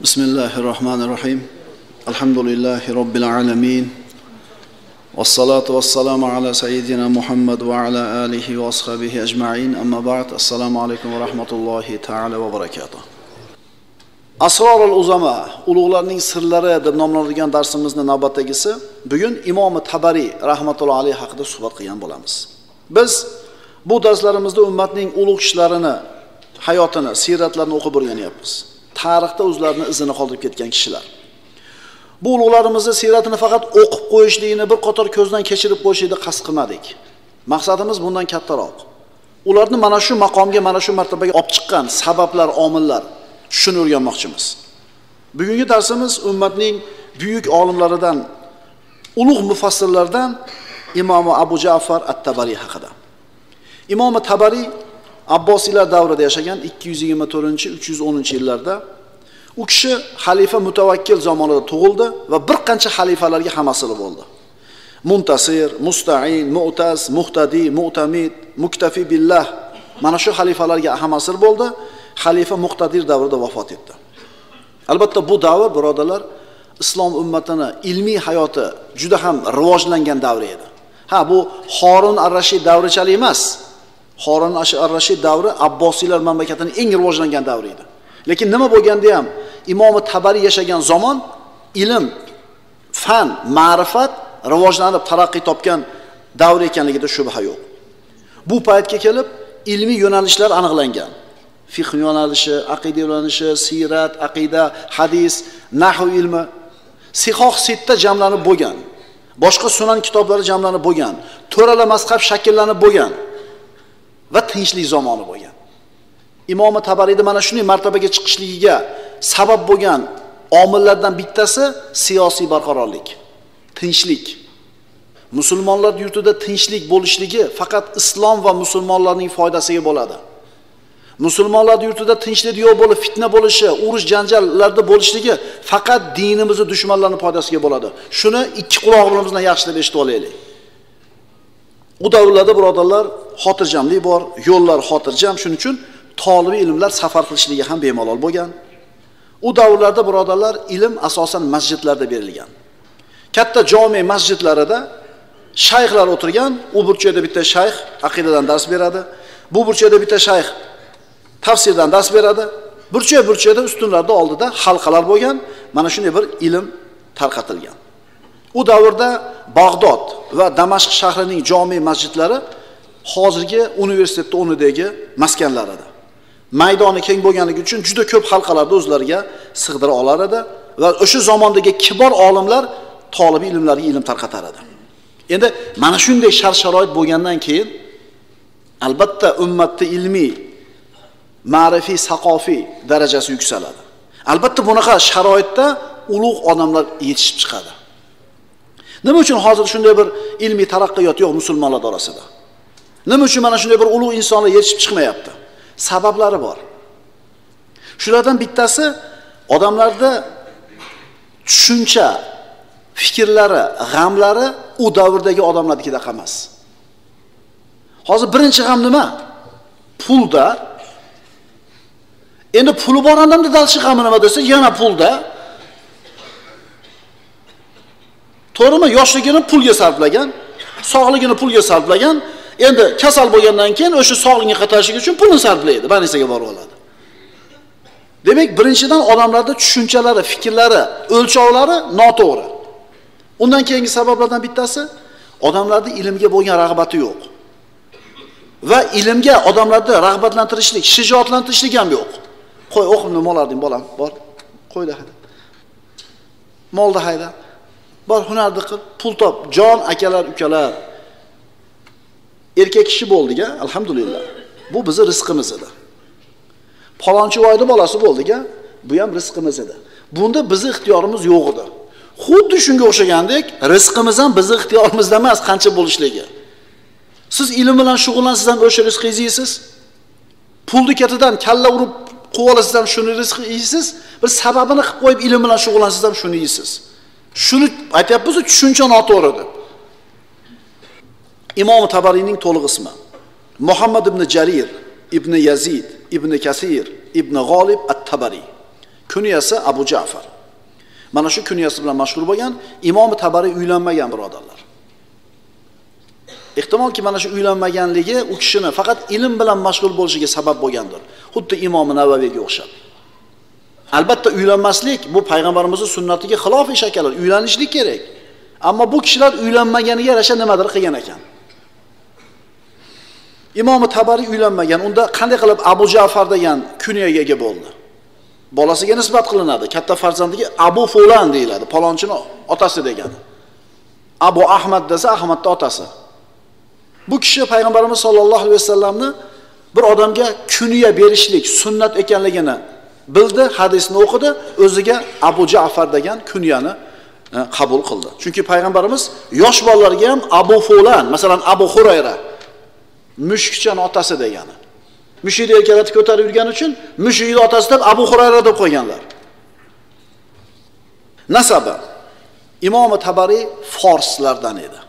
بسم الله الرحمن الرحيم الحمد لله رب العالمين والصلاة والسلام على سيدنا محمد وعلى آله وأصحابه أجمعين أما بعد السلام عليكم ورحمة الله تعالى وبركاته أسرار الأزماء ulug'larning sirlari deb nomlanadigan darsimizni navbatdagisi bugun imomi tabariy rahmatullohi alayhi haqida suhbat qilgan bo'lamiz biz bu darslarimizda ummatning ulug' kishilarini hayotini siyratlarini o'qib o'rganyapmiz Tarixda o'zlarini izini qoldirib ketgan kishilar. Bu ulug'larimizni siyratini faqat o'qib qo'yishlikni bir qator ko'zdan kechirib qo'yishlikni qasd qilmadik. Maqsadimiz bundan kattaroq. Ularni mana shu maqomga mana shu martabaga olib chiqqan sabablar omillar shuni o'rganmoqchimiz. Bugungi darsimiz ummatning buyuk olimlaridan ulug' mufassirlardan imomi abu jafar at tabariy haqida. Imomi tabariy abbosiylar davrida yashagan 224-310 yillarda u kishi xalifa mutavakkil zamonida tug'ildi va bir qancha xalifalarga hamasili bo'ldi. Muntasir mustain mu'taz muhtadi mu'tamid muktafi billah mana shu xalifalarga hamasir bo'ldi. Xalifa muqtadir davrida vafot etdi. Albatta bu davr birodarlar islom ummatini ilmiy hayoti juda ham rivojlangan davr edi. Ha bu horun ar rashid davrichalik emas. Xorin ar-Rashid davri Abbosiylar mamlakatining eng rivojlangan davri edi. Lekin nima bo'lganda ham imomi Tabariy yashagan zamon ilm, fan, ma'rifat rivojlanib taraqqiy topgan davr ekanligida shubha yo'q. Bu paytga kelib ilmiy yo'nalishlar aniqlangan. Fiqh yo'nalishi, aqida yo'nalishi, siyrat, aqida, hadis, nahv ilmi, sihoh sitta jamlanib bo'lgan. Boshqa sunan kitoblari jamlanib bo'lgan. To'rala mazhab shakllanib bo'lgan. va tinchlik zamoni bo'lgan imomi tabariyni mana shunday martabaga chiqishligiga sabab bo'lgan omillardan bittasi siyosiy barqarorlik tinchlik. Musulmonlar yurtida tinchlik bo'lishligi faqat islom va musulmonlarning foydasiga bo'ladi. Musulmonlar yurtida tinchlik yo'q bo'lib fitna bo'lishi urush janjallarda bo'lishligi faqat dinimizni dushmanlarning foydasiga bo'ladi. Shuni ikki qulog'imizdan yaxshilab eshitib olaylik. U davrlarda birodarlar xotirjamlik bor yo'llar xotirjam. Shuning uchun tolibi ilmlar safar qilishligi ham bemalol bo'lgan. U davrlarda birodarlar ilm asosan masjidlarda berilgan. Katta jome masjidlarida shayxlar o'tirgan. U burchakda bitta shayx aqidadan dars beradi. Bu burchakda bitta shayx tafsirdan dars beradi. Burchak burchakda ustunlarda oldida halqalar bo'lgan. Mana shunday bir ilm tarqatilgan. U davrda Bag'dod va Damashq shahrining jome masjidlari hozirgi universitetni o'rnidagi maskanlar edi. Maydoni keng bo'lganligi uchun juda ko'p halqalarni o'zlariga sig'dira olar edi va o'sha zamondagi kibor olimlar tolibi ilmlarga ilm tarqatar edi. Endi mana shunday shart-sharoit bo'lgandan keyin albatta ummatni ilmiy, ma'rifiy, saqofiy darajasi yuksaladi. Albatta bunaqa sharoitda ulug' odamlar yetishib chiqadi. Nima uchun hozir shunday bir ilmiy taraqqiyot yo'q musulmonlar orasida? Nima uchun mana shunday bir ulug' insonlar yetishib chiqmayapti? Sabablari bor. Shulardan bittasi odamlarda tushuncha, fikrlari, g'amlari u davrdagi odamlarnikida emas. Hozir birinchi g'am nima? Pulda. Endi puli bor odamda dalshi g'ami nima desa, yana pulda. To'g'rimi? Yoshligini pulga sarflagan, sog'ligini pulga sarflagan, endi kasal bo'lgandan keyin o'sha sog'ligini qaytarish uchun pulni sarflaydi, banisiga borib oladi. Demak, birinchidan odamlarda tushunchalari, fikrlari, o'lchovlari noto'g'ri. Undan keyingi sabablardan bittasi odamlarda ilmga bo'lgan rag'bati yo'q. Va ilmga odamlarni rag'batlantirishlik, shijoatlantirishlik ham yo'q. Qo'y, o'qib nima olarding, bolam? Bor. Qo'yda hayda. molni hayda. Bor hunarni qil, pul top, jon akalar, ukalar. Erkak kishi bo'ldiga, alhamdulillah. Bu bizning rizqimiz edi. Palonchi voyda bolasi bo'ldiga, bu ham rizqimiz edi. Bunda bizning ixtiyorimiz yo'q edi. Xuddi shunga o'xshagandek, rizqimiz ham bizning ixtiyorimizda emas, qancha bo'lishligi. Siz ilm bilan shug'ullansiz ham o'sha rizqingizni yeysiz. Pulni ketidan kalla urib quvib olasiz ham shuni rizq yeysiz. Bir sababini qilib qo'yib ilm bilan shug'ullansiz ham shuni yeysiz. Shuni aytyapmizu tushuncha noto'g'ri deb. Imom Tabariyning to'liq ismi. Muhammad ibn Jarir ibn Yazid ibn Kasir ibn G'olib at-Tabari. kunyasi abu jafar. Mana shu kunyasi bilan mashhur bo'lgan imom tabariy uylanmagan birodarlar. Ehtimolki mana shu uylanmaganligi u kishini faqat ilm bilan mashg'ul bo'lishiga sabab bo'lgandir. Xuddi imomi navaviyga o'xshab. Albatta uylanmaslik bu payg'ambarimizni sunnatiga xilof ish akalar uylanishlik kerak. Ammo bu kishilar uylanmaganiga yarasha nimadir qilgan ekan. Imomi tabariy uylanmagan. Unda qanday qilib abu jafar degan kunyaga ega bo'ldi? Bolasiga nisbat qilinadi. Katta farzandiga abu fulan deyiladi. Palonchini otasi degani. Abu ahmad desa ahmadni otasi. Bu kishi payg'ambarimiz sollallohu alayhi vasallamni bir odamga kunya berishlik sunnat ekanligini bildi hadisni o'qidi o'ziga abu jafar degan kunyani e, qabul qildi. Chunki payg'ambarimiz yosh bolalarga ham abu fulan masalan abu hurayra mushukchan otasi degani. Mushukni erkalatib ko'tarib yurgani uchun mushukni otasi deb abu hurayra deb qo'yganlar. Nasabi imomi tabariy forslardan edi.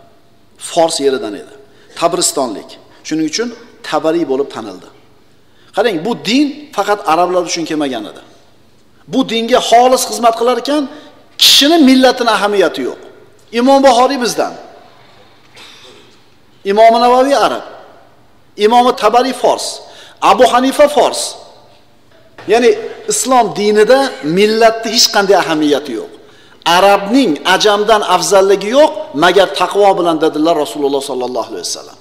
Fors yeridan edi. Tabristonlik. Shuning uchun tabariy bo'lib tanildi. Qarang bu din faqat arablar uchun kelmagan edi. Bu dinga xolis xizmat qilar ekan kishini millatini ahamiyati yo'q. Imom buxoriy bizdan. Imomi navaviy arab. Imomi tabariy fors abu hanifa fors ya'ni islom dinida millatni hech qanday ahamiyati yo'q. Arabning ajamdan afzalligi yo'q magar taqvo bilan dedilar rasululloh sollallohu alayhi vasallam.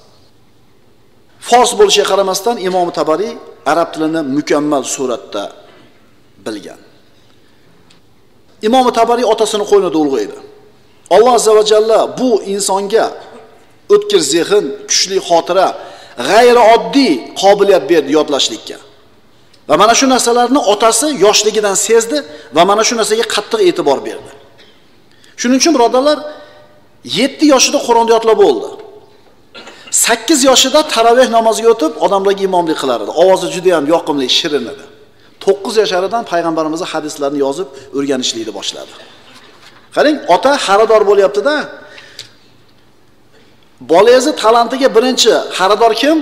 Fors bo'lishiga qaramasdan imom tabariy arab tilini mukammal suratda bilgan. Imom tabariy otasini qo'ynida ulg'aydi. Alloh azza va jalla bu insonga o'tkir zehn kuchli xotira g'ayri oddiy qobiliyat berdi yodlashlikka. Va mana shu narsalarni otasi yoshligidan sezdi va mana shu narsaga qattiq e'tibor berdi. Shuning uchun birodarlar yetti yoshida qur'onni yodlab bo'ldi. Sakkiz yoshida taraveh namoziga o'tib odamlarga imomlik qilar edi. Ovozi judayam yoqimli shirin edi. To'qqiz yasharidan payg'ambarimizni hadislarini yozib o'rganishlikni boshladi. Qarang ota xaridor bo'lyaptida bolangizni talantiga birinchi xaridor kim?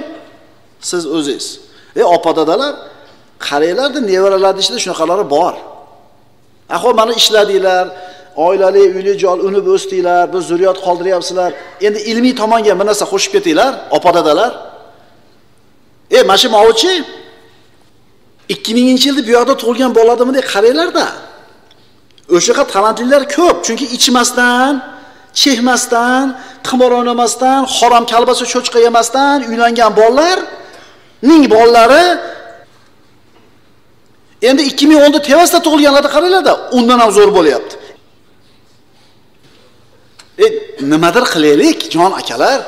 Siz o'zingiz. E opa dadalar qaranglarda nevaralarni ichida shunaqalari bor. Ahvol mana ishladinglar oilali uyli joy unib o'sdinglar bir zurriyot qoldiryapsizlar. Endi ilmiy tomonga bir narsa qo'shib ketinglar opa dadalar e mana shu movichi ikki minginchi yilda bu yoqda tug'ilgan bo'ladimi qaranglarda. O'shaqa talantlilar ko'p chunki ichmasdan chekmasdan qimor o'ynamasdan harom kalbasa cho'chqa yemasdan uylangan bolalarning bolalari endi ikki ming o'nda tevasda tug'ilganlarni qaranglarda undan ham zo'r bo'lyapti. E nimadir qilaylik jon akalar?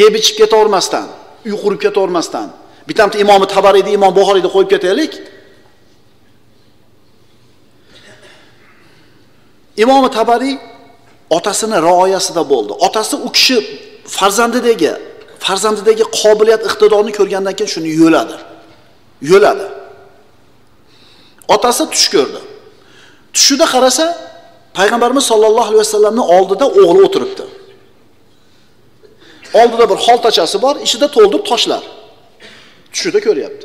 Yeb ichib ketavermasdan uy qurib ketavermasdan bittamta imomi tabariyni imom buxoriyni qo'yib ketaylik. Imomi tabariy otasini rioyasida bo'ldi. Otasi u kishi farzandidagi farzandidagi qobiliyat iqtidorni ko'rgandan keyin shuni yo'ladi. Yo'ladi. Otasi tush ko'rdi. Tushida qarasa payg'ambarimiz sollallohu alayhi vasallamni oldida o'g'li o'tiribdi. Oldida bir xoltachasi bor ichida to'ldirib toshlar. Tushida ko'ryapti.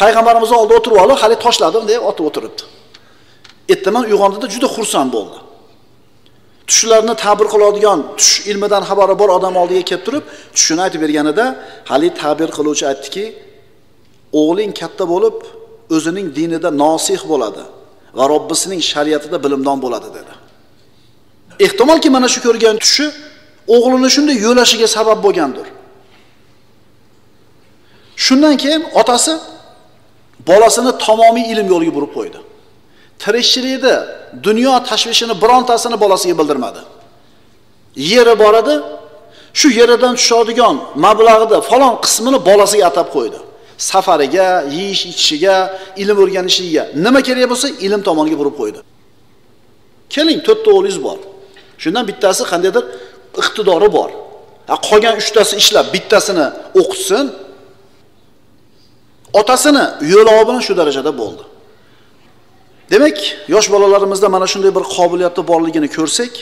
Payg'ambarimizni oldida o'tirib olib haligi toshlarni bunday otib o'tiribdi. Ertaman uyg'ondida juda xursand bo'ldi. Tushlarni ta'bir qiladigan tush ilmidan xabari bor odam oldiga kelib turib tushini aytib berganida haligi ta'bir qiluvchi aytdiki o'g'ling katta bo'lib o'zining dinida nosih bo'ladi va robbisining shariatida bilimdon bo'ladi dedi. Ehtimolki mana shu ko'rgan tushi o'g'lini shunday yo'lashiga sabab bo'lgandir. Shundan keyin otasi bolasini tamomiy ilm yo'liga burib qo'ydi. Tirikchilikni dunyo tashvishini birontasini bolasiga bildirmadi. Yeri bor edi shu yeridan tushadigan mablag'ida falon qismini bolasiga atab qo'ydi. Safariga yeyish ichishiga ilm o'rganishligiga nima kerak bo'lsa ilm tomoniga burib qo'ydi. Keling to'rtta o'g'lingiz bor. Shundan bittasi qandaydir iqtidori bor. Qolgan uchtasi ishlab bittasini o'qitsin otasini yo'log'i bilan shu darajada bo'ldi. Demak yosh bolalarimizda mana shunday bir qobiliyati borligini ko'rsak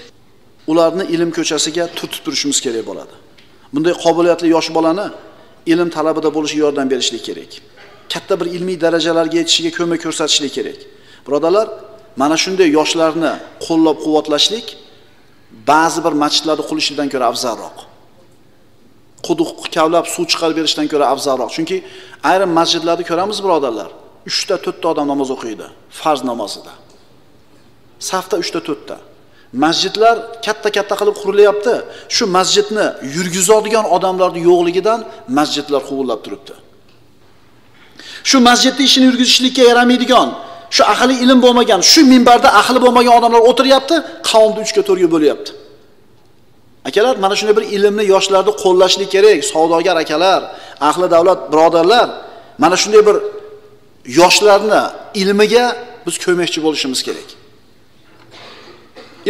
ularni ilm ko'chasiga turtib turishimiz kerak bo'ladi. Bunday qobiliyatli yosh bolani ilm talabida bo'lishiga yordam berishlik kerak. Katta bir ilmiy darajalarga yetishiga ko'mak ko'rsatishlik kerak. Birodarlar mana shunday yoshlarni qo'llab-quvvatlashlik ba'zi bir masjidlarni qurishlikdan ko'ra afzalroq. Quduq kavlab suv chiqarib berishdan ko'ra afzalroq. Chunki ayrim masjidlarni ko'ramiz birodarlar. Uchta to'rtta odam namoz o'qiydi farz namozida. Safda uchta to'rtta. Masjidlar katta katta qilib qurilyapti. Shu masjidni yurgizadigan odamlarni yo'qligidan masjidlar huvillab turibdi. Shu masjidni ishini yurgizishlikka yaramaydigan shu ahli ilm bo'lmagan shu minbarda ahli bo'lmagan odamlar o'tiryapti qavmni uchga to'rtga bo'lyapti. Akalar mana shunday bir ilmni yoshlarni qo'llashlik kerak savdogar akalar ahli davlat birodarlar mana shunday bir yoshlarni ilmiga biz ko'makchi bo'lishimiz kerak.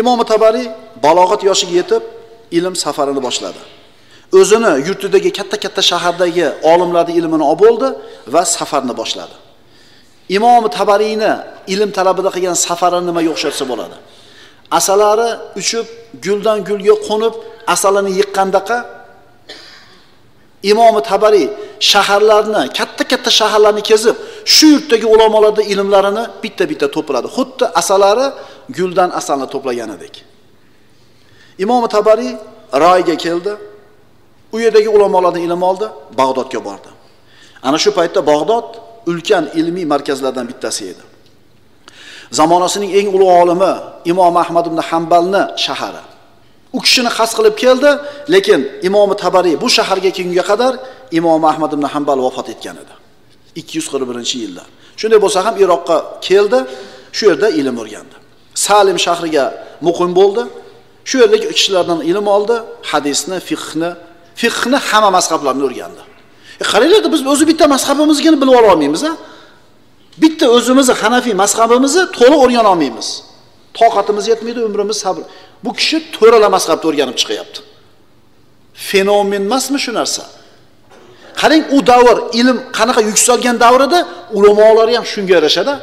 Imomi tabariy balog'at yoshiga yetib ilm safarini boshladi. O'zini yurtidagi katta katta shahardagi olimlarni ilmini olib bo'ldi va safarni boshladi. Imomi tabariyni ilm talabida qilgan safari nimaga o'xshatsa bo'ladi? Asalari uchib guldan gulga qo'nib asalini yiqqandaqa imomi tabariy shaharlarni katta katta shaharlarni kezib shu yurtdagi ulamolarni ilmlarini bitta bitta to'pladi. Xuddi asalari guldan asalni to'plaganidek. Imomi tabariy royga keldi u yerdagi ulamolardan ilm oldi bag'dodga bordi. Ana shu paytda bag'dod ulkan ilmiy markazlardan bittasi edi. Zamonasining eng ulug' olimi imom ahmad ibn hambalni shahari. U kishini qasd qilib keldi lekin imomi tabariy bu shaharga kelgunga qadar imom ahmad ibn hambal vafot etgan edi. Ikki yuz qirq birinchi yilda. Shunday bo'lsa ham iroqqa keldi shu yerda ilm o'rgandi. Salim shahriga muqim bo'ldi shu yerdagi kishilardan ilm oldi hadisni fiqhni fiqhni hamma mazhablarni o'rgandi. E qaranglarda biz o'zi bitta mazhabimizgina bilib ololmaymiz a bitta o'zimizni hanafiy mazhabimizni to'liq o'rgana olmaymiz. Toqatimiz yetmaydi umrimiz sabr bu kishi to'rala mazhabni o'rganib chiqyapti. Fenomen emasmi shu narsa? Qarang u davr ilm qanaqa yuksalgan davrida ulamolari ham shunga yarashada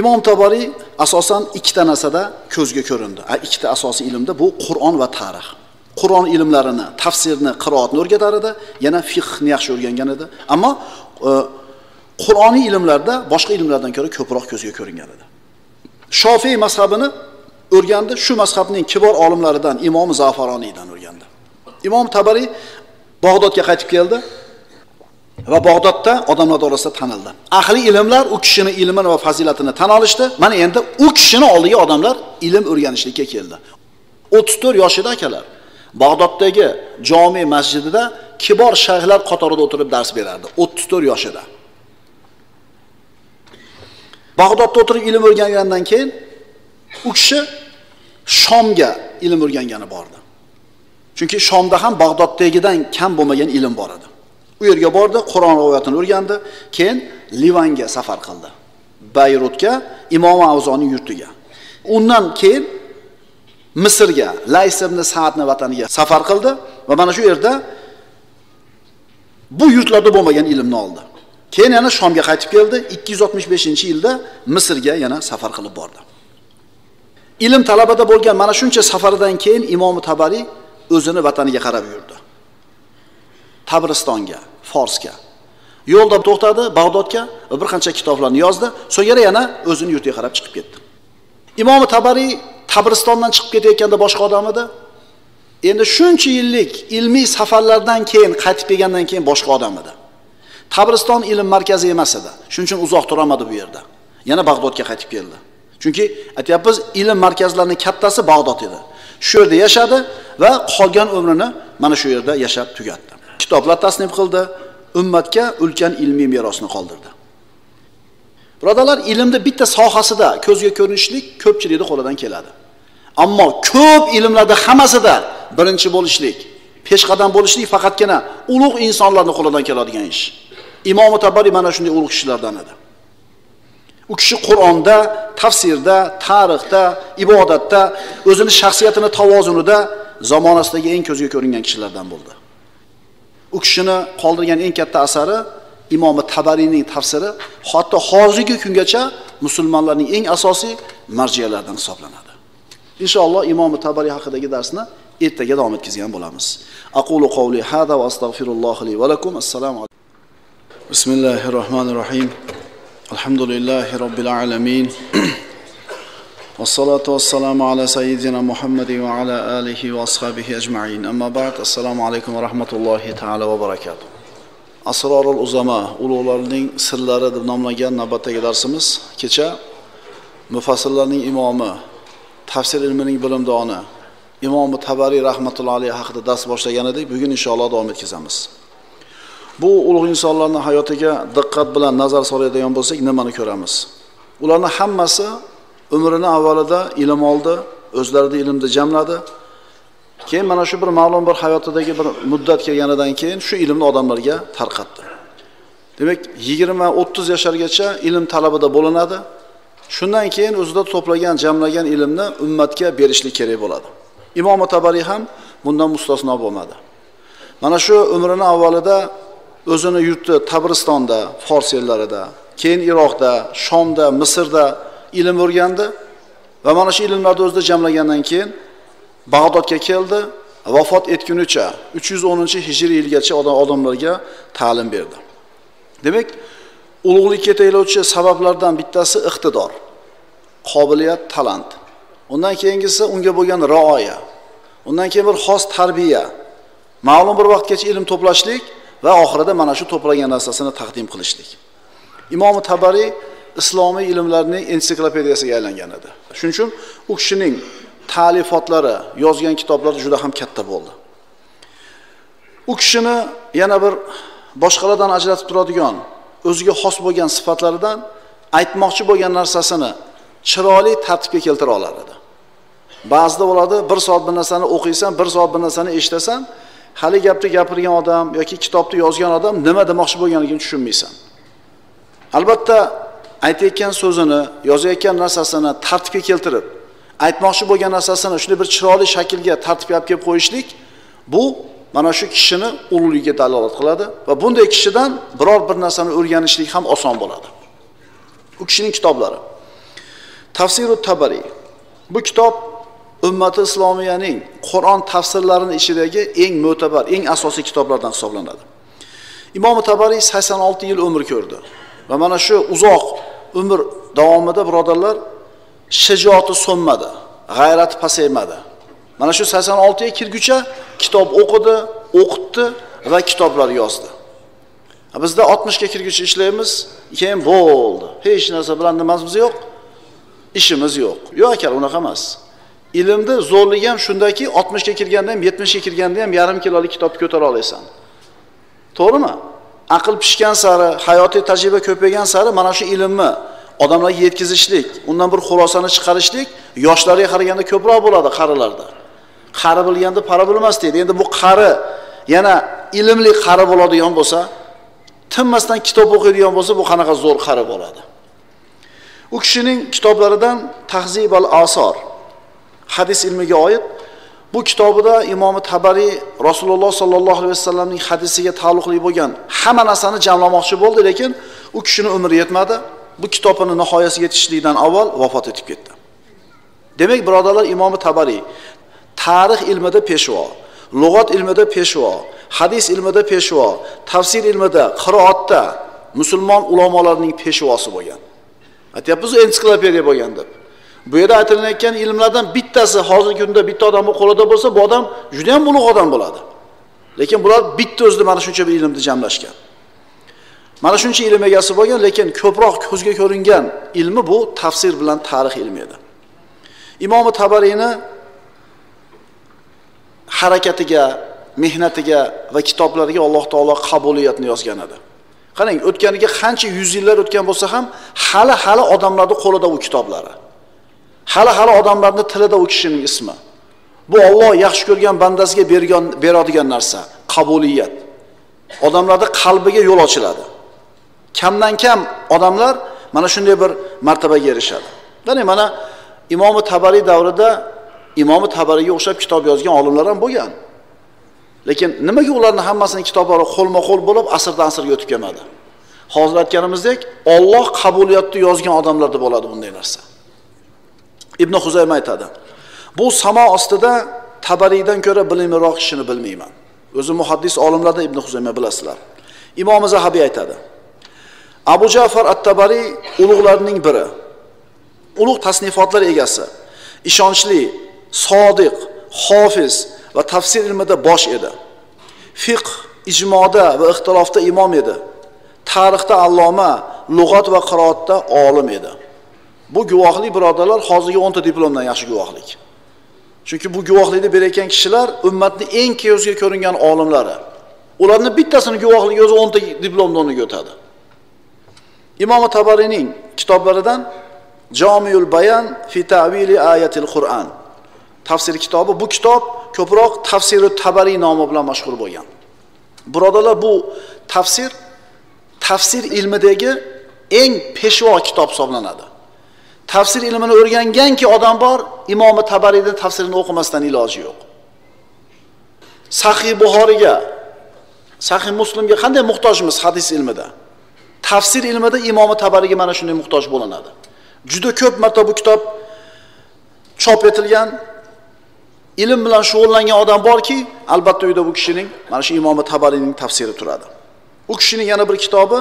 imom toboriy asosan ikkita narsada ko'zga ko'rindi. Ikkita asosiy ilmda bu qur'on va tarix. Qur'on ilmlarini tafsirni qiroatni o'rgatar edi yana fiqhni yaxshi o'rgangan edi. Ammo e, qur'oniy ilmlarda boshqa ilmlardan ko'ra ko'proq ko'zga ko'ringan edi. Shofiy mazhabini o'rgandi. Shu mazhabning kibor olimlaridan imom zafaroniydan o'rgandi. Imom tabariy bog'dodga qaytib keldi va bog'dodda odamlar orasida tanildi. Ahli ilmlar u kishini ilmini va fazilatini tan olishdi. Mana endi u kishini oldiga odamlar ilm o'rganishlikka keldi. O'ttiz to'rt yoshida akalar bag'doddagi jome masjidida kibor shayxlar qatorida o'tirib dars berardi. O'ttiz to'rt yoshida. Bag'dodda o'tirib ilm o'rgangandan keyin u kishi shomga ilm o'rgangani bordi chunki shomda ham bag'doddagidan kam bo'lmagan ilm bor edi. U yerga bordi qur'on rivoyatini o'rgandi keyin livanga safar qildi. Bayrutga imom avzoning yurtiga. Undan keyin misrga lays ibn saadni vataniga safar qildi va mana shu yerda bu yurtlarda bo'lmagan ilmni oldi. Keyin yana shomga qaytib keldi. 265 yilda misrga yana safar qilib bordi. Ilm talabada bo'lgan mana shuncha safaridan keyin imomi tabariy o'zini vataniga qarab yurdi. Tabristonga forsga. Yo'lda to'xtadi bag'dodga va bir qancha kitoblarni yozdi. So'ngra yana o'zini yurtiga qarab chiqib ketdi. Imomi tabariy tabristondan chiqib ketayotganda boshqa odam edi. Endi shuncha yillik ilmiy safarlardan keyin qaytib kelgandan keyin boshqa odam edi. Tabriston ilm markazi emas edi. Shuning uchun uzoq turolmadi bu yerda. Yana Bag'dodga qaytib keldi. Chunki aytyapmiz, ilm markazlarining kattasi Bag'dod edi. Shu yerda yashadi va qolgan umrini mana shu yerda yashab tugatdi. Kitoblar tasnif qildi, ummatga ulkan ilmiy merosni qoldirdi. Birodalar, ilmda bitta sohasida ko'zga ko'rinishlik ko'pchilikni qo'lidan keladi. Ammo ko'p ilmlarda hammasida birinchi bo'lishlik, peshqadam bo'lishlik faqatgina ulug' insonlarning qo'lidan keladigan ish. Imom tabariy mana shunday ulug' kishilardan edi. U kishi qur'onda tafsirda tarixda ibodatda o'zini shaxsiyatini tavozunida zamonasidagi eng ko'zga ko'ringan kishilardan bo'ldi. U kishini qoldirgan eng katta asari imomi tabariyning tafsiri hatto hozirgi kungacha musulmonlarning eng asosiy marjiyalaridan hisoblanadi. Inshaalloh imomi tabariy haqidagi darsni ertaga davom etkazgan bo'lamiz. Aqulu qavli hada va astag'firullohi li va lakum. Assalomu بسم الله الرحمن الرحيم الحمد لله رب العالمين والصلاة والسلام على سيدنا محمد وعلى آله وأصحابه أجمعين أما بعد السلام عليكم ورحمة الله تعالى وبركاته asrorul uzama ulug'larning sirlari deb nomlangan navbatdagi darsimiz kecha mufassirlarning imomi tafsir ilmining bilimdoni imomi tabariy rahmatullohi alayhi haqida dars boshlagan edik bugun inshaalloh davom etkazamiz Bu ulug' insonlarning hayotiga diqqat bilan nazar soladigan bo'lsak nimani ko'ramiz? Ularni hammasi umrini avvalida ilm oldi o'zlarida ilmni jamladi. Keyin mana shu bir ma'lum bir hayotidagi bir muddat kelganidan keyin shu ilmni odamlarga tarqatdi. Demak yigirma o'ttiz yoshlargacha ilm talabida bo'linadi. Shundan keyin o'zida to'plagan jamlagan ilmni ummatga berishlik kerak bo'ladi. Imom tabariy ham bundan mustasno bo'lmadi. Mana shu umrini avvalida o'zini yurti tabristonda fors yerlarida keyin iroqda shomda misrda ilm o'rgandi va mana shu ilmlarni o'zida jamlagandan keyin bag'dodga keldi vafot etgunicha 310 hijriy yilgacha odamlarga ta'lim berdi. Demak ulug'likka yetaklovchi sabablardan bittasi iqtidor qobiliyat talant. Undan keyingisi unga bo'lgan rioya undan keyin bir xos tarbiya. Ma'lum bir vaqtgacha ilm to'plashlik va oxirida mana shu to'plagan narsasini taqdim qilishlik. Imomi tabariy islomiy ilmlarning ensiklopediyasiga aylangan edi. Shuning uchun u kishining ta'lifotlari yozgan kitoblari juda ham katta bo'ldi. U kishini yana bir boshqalardan ajratib turadigan o'ziga xos bo'lgan sifatlaridan aytmoqchi bo'lgan narsasini chiroyli tartibga keltira olar edi. Ba'zida bo'ladi bir soat bir narsani o'qiysan bir soat bir narsani eshitasan hali gapni gapirgan odam yoki kitobni yozgan odam nima demoqchi bo'lganligini tushunmaysan. Albatta aytayotgan so'zini yozayotgan narsasini tartibga keltirib aytmoqchi bo'lgan narsasini shunday bir chiroyli shaklga tartibga olib kelib qo'yishlik bu mana shu kishini ulug'ligiga dalolat qiladi va bunday kishidan biror bir narsani o'rganishlik ham oson bo'ladi. U kishining kitoblari. Tafsiru tabariy bu kitob ummati islomiyaning qur'on tafsirlarini ichidagi eng mo'tabar eng asosiy kitoblardan hisoblanadi. Imom tabariy 86 yil umr ko'rdi va mana shu uzoq umr davomida birodarlar shijoati so'nmadi g'ayrati pasaymadi. Mana shu 86 ga kirguncha kitob o'qidi o'qitdi va kitoblar yozdi. Bizda 60 ga kirguncha ishlaymiz keyin bo'ldi. Hech narsa bilan nimamiz yo'q ishimiz yo'q. Yo'q aka unaqa emas. Ilmni zo'rligi ham shundaki 60 ga kirganda ham 70 ga kirganda ham yarim kilolik kitobni ko'tara olasan. To'g'rimi? Aql pishgan sari hayotiy tajriba ko'paygan sari mana shu ilmni odamlarga yetkazishlik undan bir xulosani chiqarishlik yoshlarga qaraganda ko'proq bo'ladi qarilarda. Qari bilganda para bilmas deydi. Endi bu qari yana ilmli qari bo'ladigan bo'lsa tinmasdan kitob o'qiydigan bo'lsa bu qanaqa zo'r qari bo'ladi? U kishining kitoblaridan tahzib al asor hadis ilmiga oid. Bu kitobida imomi tabariy rasululloh sollallohu alayhi vasallamning hadisiga taalluqli bo'lgan hamma narsani jamlamoqchi bo'ldi lekin u kishini umri yetmadi. Bu kitobini nihoyasiga yetishlikdan avval vafot etib ketdi. Demak birodarlar imomi tabariy tarix ilmida peshvo lug'at ilmida peshvo hadis ilmida peshvo tafsir ilmida qiroatda musulmon ulamolarning peshvosi bo'lgan. Aytyapmiz ensiklopediya bo'lgan deb. Bu yerda aytilayotgan ilmlardan bittasi hozirgi kunda bitta odamni qo'lida bo'lsa bu odam juda yam ulug' odam bo'ladi. Lekin bular bitta o'zida mana shuncha bir ilmni jamlashgan. Mana shuncha ilm egasi bo'lgan lekin ko'proq ko'zga ko'ringan ilmi bu tafsir bilan tarix ilmi edi. Imomi tabariyni harakatiga mehnatiga va kitoblariga alloh taolo qabuliyatni yozgan edi. Qarang o'tganiga qancha yuz yillar o'tgan bo'lsa ham hali hali odamlarni qo'lida u kitoblari. Hali hali odamlarni tilida u kishining ismi. Bu olloh yaxshi ko'rgan bandasiga bergan beradigan narsa qabuliyat. Odamlarni qalbiga yo'l ochiladi. Kamdan kam odamlar mana shunday bir martabaga erishadi. Qarang mana imomi tabariy davrida imomi tabariyga o'xshab kitob yozgan olimlar ham bo'lgan. Lekin nimaga ularni hammasini kitoblari qo'lma qo'l bo'lib asrdan asrga o'tib kelmadi? Hozir aytganimizdek olloh qabuliyatni yozgan odamlarda bo'ladi bunday narsa. Ibn huzayma aytadi. Bu samo ostida tabariydan ko'ra bilimliroq kishini bilmayman. O'zi muhaddis olimlardan ibn huzayma bilasizlar. Imom zahabiy aytadi. Abu jafar at tabariy ulug'larning biri. Ulug' tasnifotlar egasi. Ishonchli sodiq hofiz va tafsir ilmida bosh edi. Fiqh ijmoda va ixtilofda imom edi. Tarixda alloma lug'at va qiroatda olim edi. Bu guvohlik birodarlar hozirgi o'nta diplomdan yaxshi guvohlik. Chunki bu guvohlikni berayotgan kishilar ummatni eng ko'zga ko'ringan olimlari. Ularni bittasini guvohligi o'zi o'nta diplomni o'rniga o'tadi. Imom tabariyning kitoblaridan jomiul bayan fi tavili ayatil qur'an. Tafsir kitobi. Bu kitob ko'proq tafsiri tabariy nomi bilan mashhur bo'lgan. Birodarlar bu tafsir tafsir ilmidagi eng peshvo kitob hisoblanadi. Tafsir ilmini o'rganganki odam bor imomi tabariyni tafsirini o'qimasdan iloji yo'q. Sahiy buxoriyga sahiy muslimga qanday muhtojmiz hadis ilmida? Tafsir ilmida imomi tabariyga mana shunday muhtoj bo'linadi. Juda ko'p marta bu kitob chop etilgan ilm bilan shug'ullangan odam borki albatta uyda bu kishining mana shu imomi tabariyning tafsiri turadi. U kishining yana bir kitobi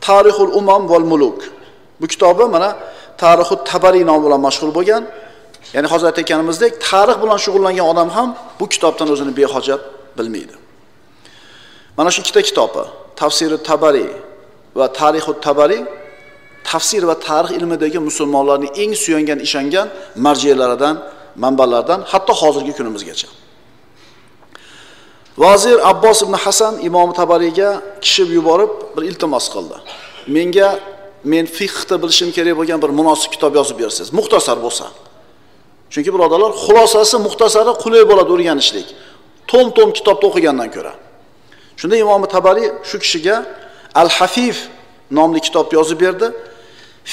tarixul umam val muluk. Bu kitobi mana tarixu tabariy nomi bilan mashhur bo'lgan. Ya'ni hozir aytayotganimizdek tarix bilan shug'ullangan odam ham bu kitobdan o'zini behojat bilmaydi. Mana shu ikkita kitobi tafsiri tabariy va tarixu tabariy tafsir va tarix ilmidagi musulmonlarning eng suyangan ishongan marjelaridan manbalardan hatto hozirgi kunimizgacha. Vazir abbos ibn hasan imom tabariyga kishi yuborib bir iltimos qildi. Menga men fiqhda bilishim kerak bo'lgan bir munosib kitob yozib bersangiz muxtasar bo'lsa. Chunki birodarlar xulosasi muxtasari qulay bo'ladi o'rganishlik. To'm to'm kitobni o'qigandan ko'ra. Shunda imomi tabariy shu kishiga al hafif nomli kitobni yozib berdi.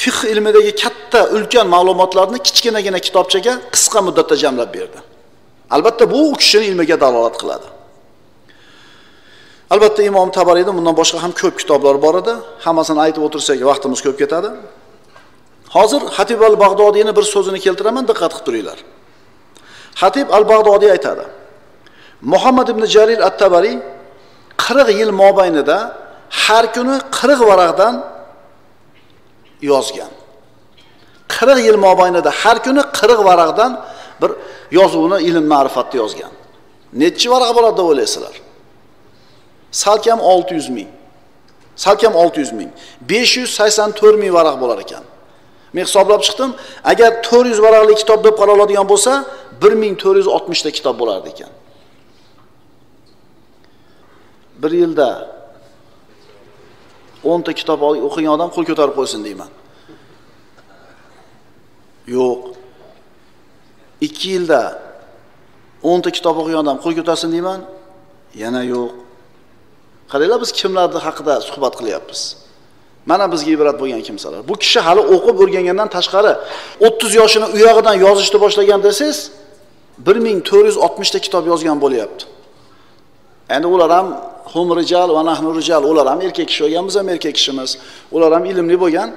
Fiqh ilmidagi katta ulkan ma'lumotlarni kichkinagina kitobchaga qisqa muddatda jamlab berdi. Albatta bu u kishini ilmiga dalolat qiladi. Albatta imom tabariyni bundan boshqa ham ko'p kitoblar bor edi. Hammasini aytib o'tirsak vaqtimiz ko'p ketadi. Hozir hatib al bag'dodiyni bir so'zini keltiraman diqqat qilib turinglar. Hatib al bag'dodiy aytadi muhammad ibn jarir at tabariy qirq yil mobaynida har kuni qirq varaqdan yozgan. Qirq yil mobaynida har kuni qirq varaqdan bir yozuvni ilm ma'rifatni yozgan. Nechi varaq bo'ladi deb o'ylaysizlar? Salkam 600 ming. Salkam 600 ming. 584 ming varaq bo'lar ekan. Men hisoblab chiqdim agar 400 varaqli kitob deb qaraladigan bo'lsa 1460 ta kitob bo'lardi ekan. Bir yilda 10 ta kitob o'qigan odam qo'l ko'tarib qo'ysin deyman. Yo'q. 2 yilda 10 ta kitob o'qigan odam qo'l ko'tarsin deyman. Yana yo'q. Qaranglar biz kimlarni haqida suhbat qilyapmiz? Mana bizga ibrat bo'lgan kimsalar. Bu kishi hali o'qib o'rgangandan tashqari o'ttiz yoshini uyog'idan yozishni boshlagan desangiz bir ming to'rt yuz oltmishta kitob yozgan bo'lyapti. Endi ular ham hum rijal va nahnu rijal. Ular ham erkak kishi bo'lgan biz ham erkak kishimiz. Ular ham ilmli bo'lgan.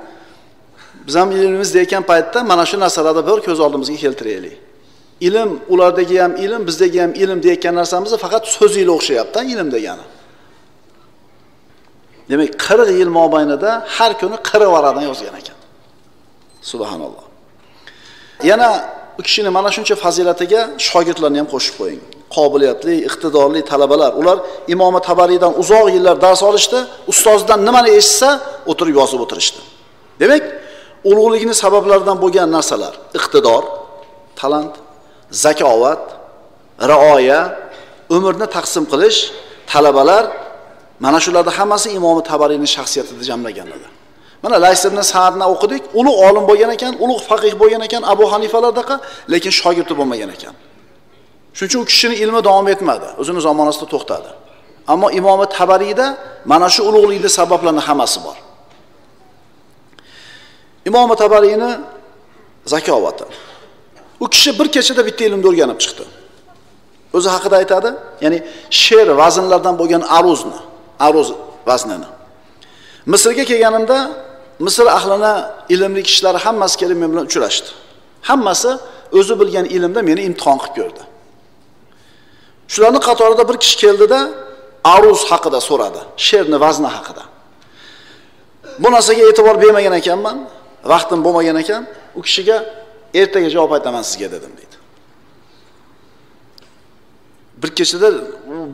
Biz ham ilmimiz deyotgan paytda mana shu narsalarni bir ko'z oldimizga keltiraylik. Ilm ulardagi ham ilm bizdagi ham ilm deyotgan narsamiz faqat so'zinglar o'xshayapti ilm degani. Demak qirq yil mobaynida har kuni qirq varaqdan yozgan ekan. Subhanalloh. Yana u kishini mana shuncha fazilatiga shogirdlarni ham qo'shib qo'ying. Qobiliyatli iqtidorli talabalar. Ular imomi tabariydan uzoq yillar dars olishdi ustozidan nimani eshitsa o'tirib yozib o'tirishdi. Demak ulug'likni sabablaridan bo'lgan narsalar iqtidor talant zakovat rioya umrni taqsim qilish talabalar mana shularni hammasi imomi tabariyni shaxsiyatida jamlagan edi. Mana lays ibn saadni o'qidik ulug' olim bo'lgan ekan ulug' faqih bo'lgan ekan abu hanifalardaqa lekin shogirdi bo'lmagan ekan. Shuning uchun u kishini ilmi davom etmadi o'zini zamonasida to'xtadi. Ammo imomi tabariyda mana shu ulug'likni sabablarini hammasi bor. Imomi tabariyni zakovati u kishi bir kechada bitta ilmni o'rganib chiqdi. O'zi haqida aytadi ya'ni she'r vaznlardan bo'lgan aruzni. Aruz vaznini. Misrga kelganimda misr ahlini ilmli kishilari hammasi kelib men bilan uchrashdi. Hammasi o'zi bilgan ilmda meni imtihon qilib ko'rdi. Shularni qatorida bir kishi keldida aruz haqida so'radi she'rni vazni haqida. Bu narsaga e'tibor bermagan ekanman vaqtim bo'lmagan ekan u kishiga ertaga javob aytaman sizga dedim deydi. Bir kechada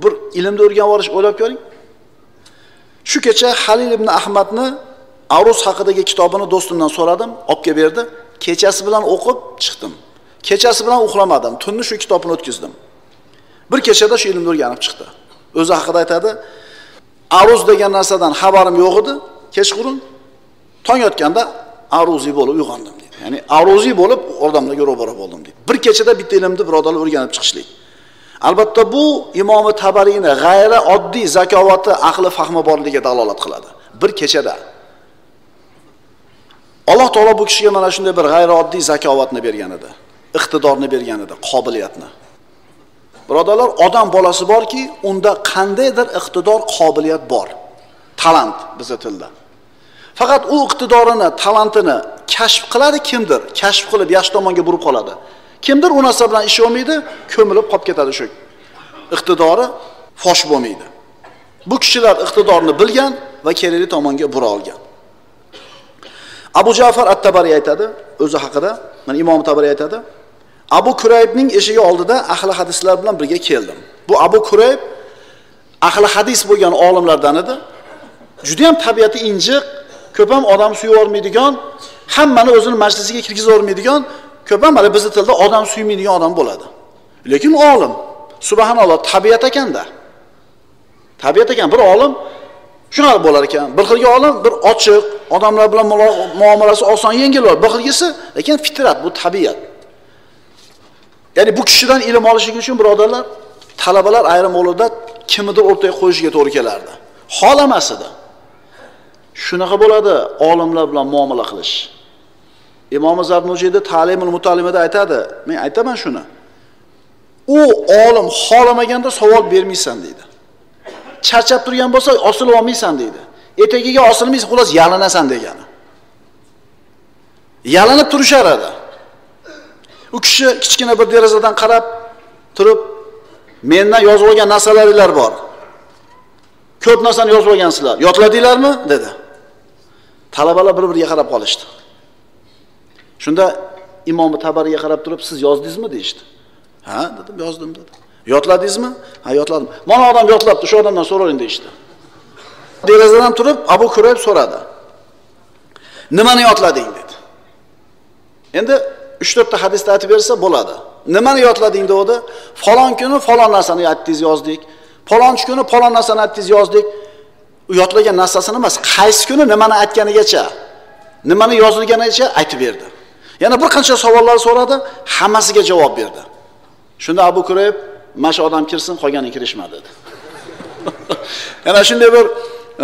bir ilmni o'rganib olish o'ylab ko'ring. Shu kecha halil ibn ahmadni aruz haqidagi kitobini do'stimdan so'radim olib kelib berdi. Kechasi bilan o'qib chiqdim. Kechasi bilan uxlamadim. Tunni shu kitobni o'tkazdim. Bir kechada shu ilmni o'rganib chiqdi. O'zi haqida aytadi aruz degan narsadan xabarim yo'q edi. Kechqurun tong yotganda aruziy bo'lib uyg'ondim. deydi ya'ni aruziy bo'lib odamlarga ro'bara bo'ldim deydi bir kechada bitta ilmni birodarlar o'rganib chiqishlik. Albatta bu imomi tabariyni g'ayri oddiy zakovati aqli fahmi borligiga dalolat qiladi. Bir kechada. Alloh taolo bu kishiga mana shunday bir g'ayri oddiy zakovatni bergan edi. Iqtidorni bergan edi qobiliyatni. Birodarlar odam bolasi borki unda qandaydir iqtidor qobiliyat bor. Talant bizni tilda. Faqat u iqtidorini talantini kashf qiladi kimdir kashf qilib yaxshi tomonga burib qoladi. Kimdir u narsa bilan ishi olmaydi ko'milib qolib ketadi shu iqtidori fosh bo'lmaydi. Bu kishilar iqtidorni bilgan va kerakli tomonga bura olgan. Abu jafar at tabariy aytadi o'zi haqida mana imom tabariy aytadi abu kuraybning eshigi oldida ahli hadislar bilan birga keldim. Bu abu kurayb ahli hadis bo'lgan olimlardan edi. Judayam tabiati injiq ko'p ham odam suyvormaydigan hammani o'zini majlisiga kirgizavermaydigan ko'p ham mana bizni tilda odam suymaydigan odam bo'ladi. Lekin olim subhanalloh tabiat ekanda tabiat ekan bir olim shunaqa bo'lar ekan. Bir xilgi olim bir ochiq odamlar bilan muomalasi oson yengil bo'ladi bir xilgisi lekin fitrat bu tabiat. Ya'ni bu kishidan ilm olishlik uchun birodarlar talabalar ayrim o'rinda kimnidir o'rtaga qo'yishiga to'g'ri kelardi. Xohlamas edi shunaqa bo'ladi olimlar bilan muomala qilish. Imom zabnujiyda ta'limul mutalimada aytadi. Men aytaman shuni. U olim xohlamaganda savol bermaysan deydi. Charchab turgan bo'lsa osilib olmaysan deydi. Etagiga osilmaysan xullas yalinasan degani. Yalinib turishar edi. U kishi kichkina bir derazadan qarab turib mendan yozib olgan narsalaringlar bor. Ko'p narsani yozib olgansizlar yodladinglarmi? dedi. Talabalar bir biriga qarab qolishdi. Shunda imomi tabariga qarab turib siz yozdingizmi? deyishdi. Ha dedim yozdim dedi. Yodladingizmi? Ha yodladim. Mana odam yodlabdi shu odamdan so'rang deyishdi. Derazadan turib abu kurayb so'radi. Nimani yodlading? dedi. Endi uch to'rtta hadisni aytib bersa bo'ladi. Nimani yodlading? degandi falon kuni falon narsani aytdingiz yozdik. Falonchi kuni falon narsani aytdingiz yozdik. U yodlagan narsasini emas qaysi kuni nimani aytganigacha nimani yozilganigacha aytib berdi. Yana bir qancha savollar so'radi hammasiga javob berdi. Shunda abu kurayb mana shu odam kirsin qolgani kirishma dedi. Yana shunday bir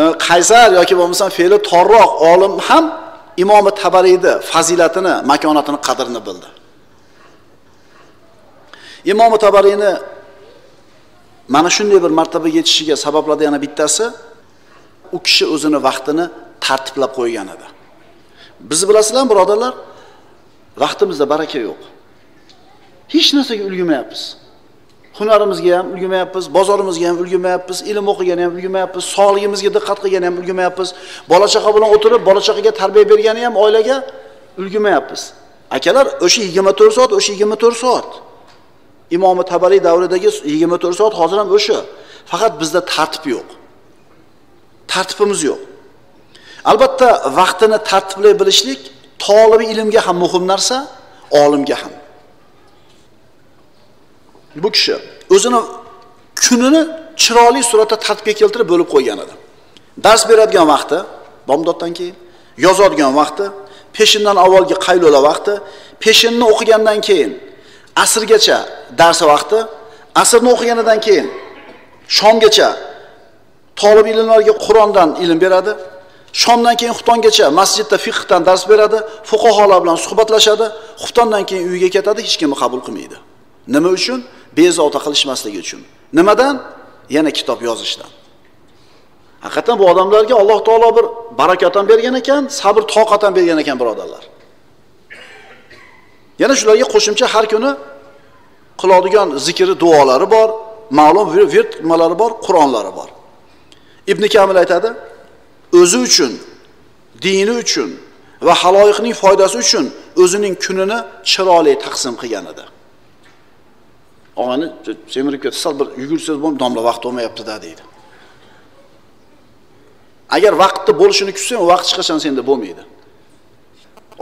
e, qaysar yoki bo'lmasam fe'li torroq olim ham imomi tabariyni fazilatini makonatini qadrini bildi. Imomi tabariyni mana shunday bir martabaga yetishiga sabablardan yana bittasi u kishi o'zini vaqtini tartiblab qo'ygan edi. Biz bilasizlarmi birodarlar vaqtimizda baraka yo'q. Hech narsaga ulgurmayapmiz. Hunarimizga ham ulgurmayapmiz bozorimizga ham ulgurmayapmiz ilm o'qigani ham ulgurmayapmiz sog'ligimizga diqqat qilgani ham ulgurmayapmiz bola chaqa bilan o'tirib bola chaqaga tarbiya bergani ham oilaga ulgurmayapmiz. Akalar o'sha yigirma to'rt soat o'sha yigirma to'rt soat. Imomi tabariy davridagi yigirma to'rt soat hozir ham o'sha. Faqat bizda tartib yo'q. Tartibimiz yo'q. Albatta vaqtini tartiblay bilishlik tolibi ilmga ham muhim narsa olimga ham. Bu kishi o'zini kunini chiroyli suratda tartibga keltirib bo'lib qo'ygan edi. Dars beradigan vaqti bomdoddan keyin yozadigan vaqti peshindan avvalgi qaylola vaqti peshinni o'qigandan keyin asrgacha dars vaqti asrni o'qiganidan keyin shomgacha tolib ilmlarga qur'ondan ilm beradi. Shomdan keyin xuftongacha masjidda fiqhdan dars beradi fuqaholar bilan suhbatlashadi. Xuftondan keyin uyiga ketadi hech kimni qabul qilmaydi. Nima uchun? Bezovta qilishmasligi uchun. Nimadan? Yana kitob yozishdan. Haqiqatdan bu odamlarga alloh taolo bir barakat ham bergan ekan sabr toqat ham bergan ekan birodarlar. Yana shularga qo'shimcha har kuni qiladigan zikri duolari bor ma'lum virt nimalari bor qur'onlari bor. Ibn kamil aytadi o'zi uchun dini uchun va haloyiqning foydasi uchun o'zining kunini chiroyli taqsim qilgan edi. Og'ani semirib ketdi sal bir yugursangiz bo'lmaydi domla vaqt bo'lmayaptida deydi. Agar vaqtni bo'lishini kutsang vaqt hech qachon senda bo'lmaydi.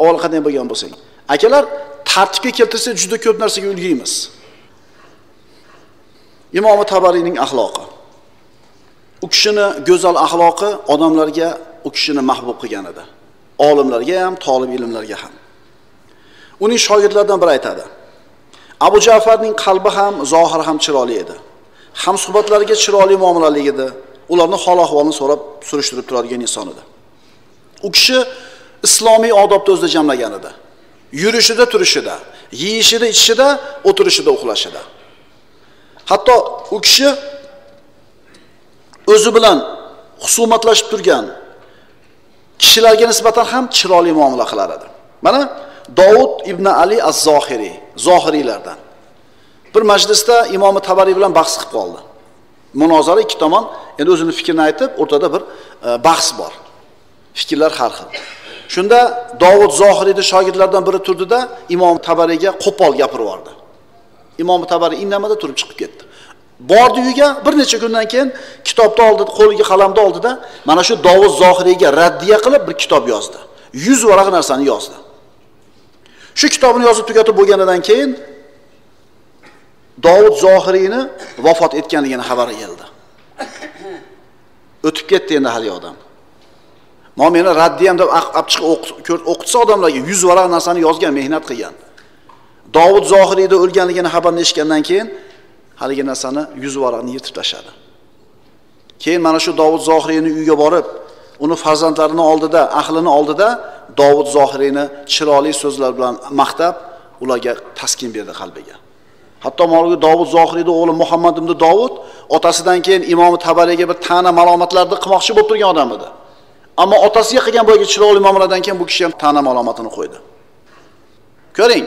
Avval qanday bo'lgan bo'lsang. Akalar tartibga keltirsak juda ko'p narsaga ulgaymiz imomi tabariyning axloqi. U kishini go'zal axloqi odamlarga u kishini mahbub qilgan edi. Olimlarga ham tolib ilmlarga ham. Uning shogirdlaridan biri aytadi abu jafarning qalbi ham zohiri ham chiroyli edi. Hamsuhbatlariga chiroyli muomalalik edi. Ularni hol ahvolini so'rab surishtirib turadigan inson edi. U kishi islomiy odobni o'zida jamlagan edi. Yurishida turishida yeyishida ichishida o'tirishida uxlashida. Hatto u kishi o'zi bilan husumatlashib turgan kishilarga nisbatan ham chiroyli muomala qilar edi. Mana dovud ibn ali az zohiriy zohiriylardan. Bir majlisda imomi tabariy bilan bahs qilib qoldi. Munozara ikki tomon endi o'zini fikrini aytib o'rtada bir e, bahs bor. Fikrlar har xil. Shunda dovud zohiriyni shogirdlaridan biri turdida imom tabariyga qo'pol gapirib yubordi. Imom tabariy indamada turib chiqib ketdi. Bordi uyiga bir necha kundan keyin kitobni oldi qo'liga qalamni oldida mana shu dovud zohiriyga raddiya qilib bir kitob yozdi. Yuz varaq narsani yozdi. Shu kitobni yozib tugatib bo'lganidan keyin dovud zohiriyni vafot etganligini xabari keldi. O'tib ketdi endi haligi odam. Man meni raddiyam deb olib chiqib o'qitsa odamlarga yuz varaq narsani yozgan mehnat qilgan. Dovud zohiriyni o'lganligini xabarini eshitgandan keyin haligi narsani yuz varaqni yirtib tashladi. Keyin mana shu dovud zohiriyni uyiga borib uni farzandlarini oldida ahlini oldida dovud zohiriyni chiroyli so'zlar bilan maqtab ularga taskin berdi qalbiga. Hatto mana dovud zohiriyni o'g'li muhammad ibn dovud otasidan keyin imomi tabariyga bir ta'na malomatlarni qilmoqchi bo'lib turgan odam edi. Ammo otasiga qilgan boyagi chiroyli muomaladan keyin bu kishi ham ta'na malomatini qo'ydi. Ko'ring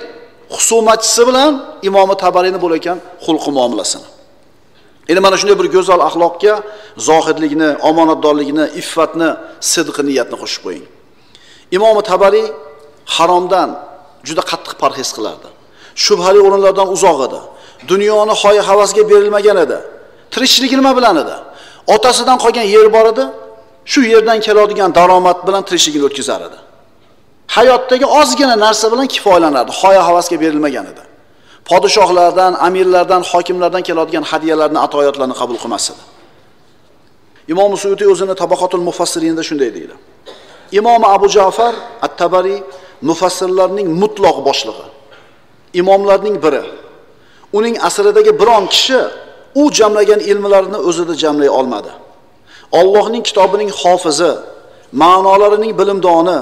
husumatchisi bilan imomi tabariyni bo'layotgan xulqi muomalasini. Endi mana shunday bir go'zal axloqga zohidlikni omonatdorlikni iffatni sidqi niyatni qo'shib qo'ying. Imomi tabariy haromdan juda qattiq parhez qilardi. Shubhali o'rinlardan uzoq edi. Dunyoni hoya havasga berilmagan edi. Tirikchilik nima bilan edi? Otasidan qolgan yer bor edi. Shu yerdan keladigan daromad bilan tirikchiligini o'tkazar edi. Hayotdagi ozgina narsa bilan kifoyalanardi hoya havasga berilmagan edi. Podshohlardan amirlardan hokimlardan keladigan hadyalarni atoyatlarni qabul qilmas edi. Imom suyutiy o'zini tabaqotul mufassirinda shunday deydi. Imomi abu jafar at tabariy mufassirlarning mutloq boshlig'i. Imomlarning biri. Uning asridagi biron kishi u jamlagan ilmlarini o'zida jamlay olmadi. Allohning kitobining hofizi ma'nolarining bilimdoni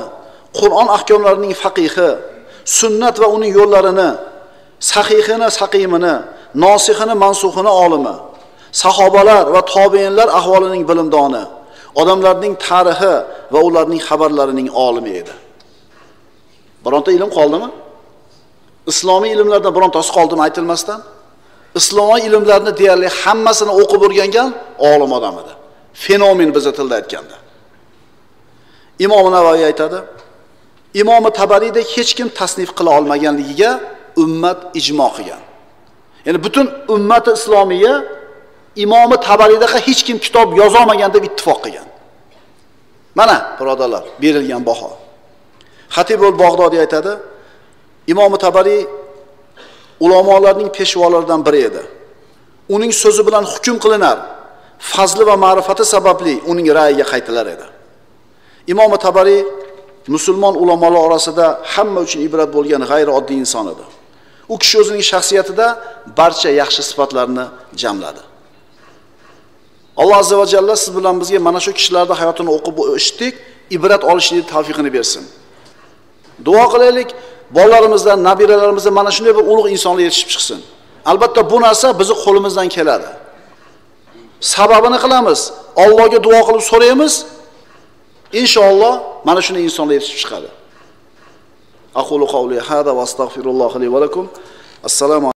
qur'on ahkomlarining faqihi sunnat va uning yo'llarini sahihini saqimini nosihini mansuhini olimi sahobalar va tobeinlar ahvolining bilimdoni odamlarning tarixi va ularning xabarlarining olimi edi. Bironta ilm qoldimi? Islomiy ilmlardan birontasi qoldimi aytilmasdan? Islomiy ilmlarni deyarli hammasini o'qib o'rgangan olim odam edi. Fenomen bizni tilda aytganda. Imom navoiy aytadi imomi tabariyda hech kim tasnif qila olmaganligiga ummat ijmo qilgan. Ya'ni butun ummati islomiya imomi tabariydaqa hech kim kitob yozolmagan deb ittifoq qilgan. Mana birodarlar berilgan baho. Hatibul bog'dodiy aytadi imomi tabariy ulamolarning peshvolaridan biri edi. Uning so'zi bilan hukm qilinar. Fazli va ma'rifati sababli uning ra'yiga qaytilar edi. Imomi tabariy musulmon ulamolar orasida hamma uchun ibrat bo'lgan g'ayri oddiy inson edi. U kishi o'zining shaxsiyatida barcha yaxshi sifatlarni jamladi. Alloh azza va jalla siz bilan bizga mana shu kishilarni hayotini o'qib eshitdik ibrat olishlik tavfiqini bersin. Duo qilaylik bolalarimizdan nabiralarimizdan mana shunday bir ulug' insonlar yetishib chiqsin. Albatta bu narsa bizni qo'limizdan keladi. Sababini qilamiz allohga duo qilib so'raymiz inshaalloh mana shuni insonlar yetishib chiqadi. Aqulu qavli hada va astag'firulloh li va lakum. Assalomu